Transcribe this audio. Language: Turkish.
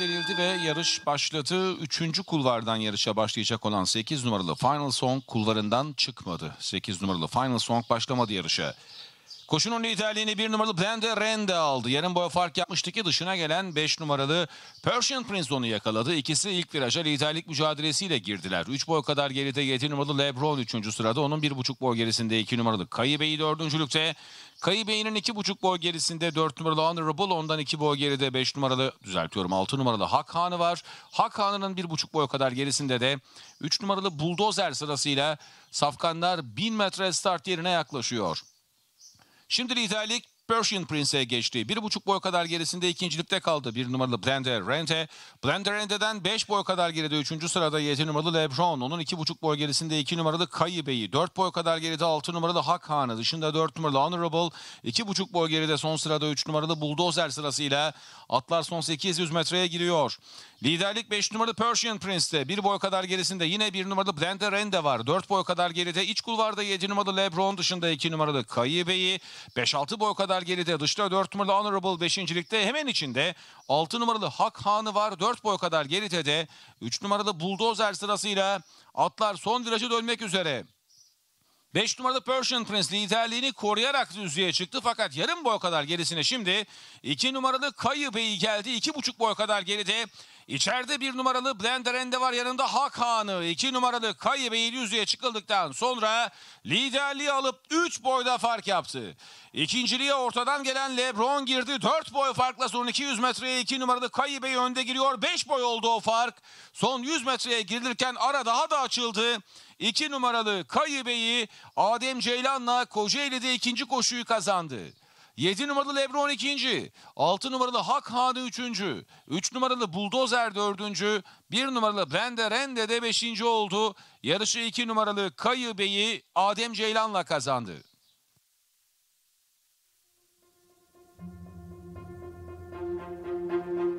Verildi ve yarış başladı. Üçüncü kulvardan yarışa başlayacak olan 8 numaralı Final Song kulvarından çıkmadı. 8 numaralı Final Song başlamadı yarışa. Koşunun liderliğini bir numaralı Blende Rende aldı. Yarım boy fark yapmıştı ki dışına gelen 5 numaralı Persian Prince onu yakaladı. İkisi ilk viraja liderlik mücadelesiyle girdiler. 3 boy kadar geride 7 numaralı Lebron 3. sırada. Onun 1,5 boy gerisinde 2 numaralı Kayı Bey'i 4. Kayı Bey'in 2,5 boy gerisinde 4 numaralı Honorable. Ondan 2 boy geride 5 numaralı düzeltiyorum 6 numaralı Hak Hanı var. Hak Hanı'nın 1,5 boy kadar gerisinde de 3 numaralı Bulldozer sırasıyla Safkanlar 1000 metre start yerine yaklaşıyor. Şimdi liderlik Persian Prince'e geçti. Bir buçuk boy kadar gerisinde ikincilikte kaldı. Bir numaralı Blender Rente. Blender Rente'den beş boy kadar geride. Üçüncü sırada yedi numaralı Lebron. Onun iki buçuk boy gerisinde iki numaralı Kayı Bey'i. Dört boy kadar geride altı numaralı Hak Hanı. Dışında dört numaralı Honorable. iki buçuk boy geride son sırada üç numaralı Bulldozer sırasıyla atlar son 800 metreye giriyor. Liderlik 5 numaralı Persian Prince'te. Bir boy kadar gerisinde yine bir numaralı Blender Rende var. 4 boy kadar geride iç kulvarda 7 numaralı Lebron dışında 2 numaralı Kayı Bey'i. 5-6 boy kadar geride dışta 4 numaralı Honorable 5. ligde hemen içinde 6 numaralı Hak Hanı var. 4 boy kadar geride de 3 numaralı Bulldozer sırasıyla atlar son virajı dönmek üzere. 5 numaralı Persian Prince liderliğini koruyarak düzlüğe çıktı fakat yarım boy kadar gerisine şimdi 2 numaralı Kayı Bey geldi. 2,5 boy kadar geride. İçeride bir numaralı Blenderende var yanında Hakan'ı. 2 numaralı Kayı Bey yüzüğe çıkıldıktan sonra liderliği alıp 3 boyda fark yaptı. İkinciliğe ortadan gelen Lebron girdi. 4 boy farkla son 200 metreye 2 numaralı Kayı Bey önde giriyor. 5 boy oldu o fark. Son 100 metreye girilirken ara daha da açıldı. 2 numaralı Kayı Bey'i Adem Ceylan'la Kocaeli'de ikinci koşuyu kazandı. 7 numaralı Lebron ikinci, 6 numaralı Hak Hanı üçüncü, 3 numaralı Bulldozer dördüncü, 1 numaralı Blender Rende de beşinci oldu. Yarışı 2 numaralı Kayı Bey'i Adem Ceylan'la kazandı.